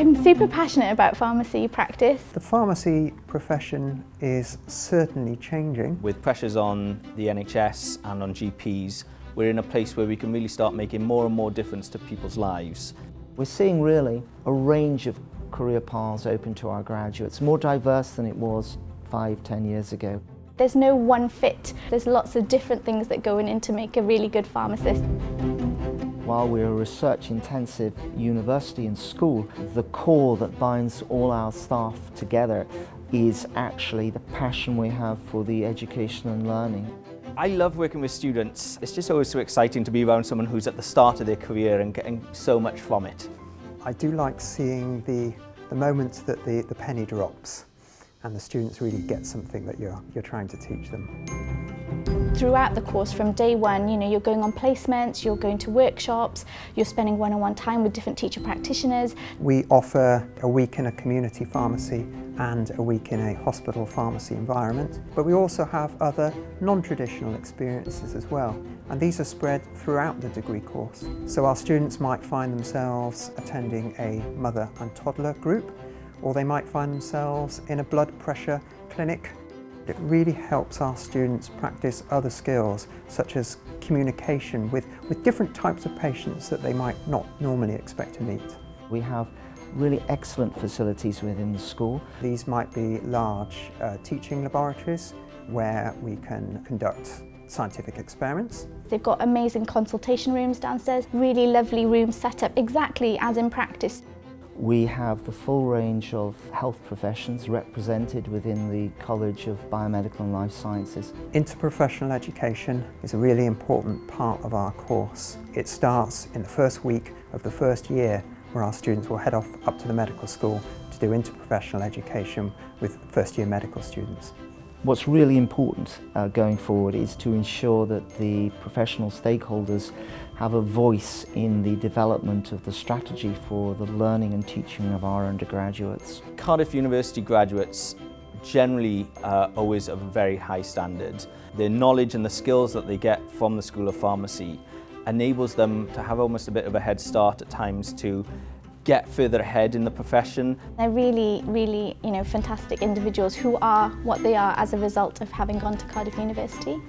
I'm super passionate about pharmacy practice. The pharmacy profession is certainly changing. With pressures on the NHS and on GPs, we're in a place where we can really start making more and more difference to people's lives. We're seeing really a range of career paths open to our graduates, more diverse than it was five, ten years ago. There's no one fit. There's lots of different things that go in to make a really good pharmacist. While we're a research-intensive university and school, the core that binds all our staff together is actually the passion we have for the education and learning. I love working with students. It's just always so exciting to be around someone who's at the start of their career and getting so much from it. I do like seeing the, the moments that the, the penny drops and the students really get something that you're, you're trying to teach them. Throughout the course from day one, you know, you're going on placements, you're going to workshops, you're spending one-on-one -on -one time with different teacher practitioners. We offer a week in a community pharmacy and a week in a hospital pharmacy environment, but we also have other non-traditional experiences as well, and these are spread throughout the degree course. So our students might find themselves attending a mother and toddler group, or they might find themselves in a blood pressure clinic. It really helps our students practice other skills such as communication with, with different types of patients that they might not normally expect to meet. We have really excellent facilities within the school. These might be large uh, teaching laboratories where we can conduct scientific experiments. They've got amazing consultation rooms downstairs, really lovely rooms set up exactly as in practice. We have the full range of health professions represented within the College of Biomedical and Life Sciences. Interprofessional education is a really important part of our course. It starts in the first week of the first year where our students will head off up to the medical school to do interprofessional education with first year medical students. What's really important uh, going forward is to ensure that the professional stakeholders have a voice in the development of the strategy for the learning and teaching of our undergraduates. Cardiff University graduates generally are always of a very high standard. Their knowledge and the skills that they get from the School of Pharmacy enables them to have almost a bit of a head start at times to get further ahead in the profession. They're really, really, you know, fantastic individuals who are what they are as a result of having gone to Cardiff University.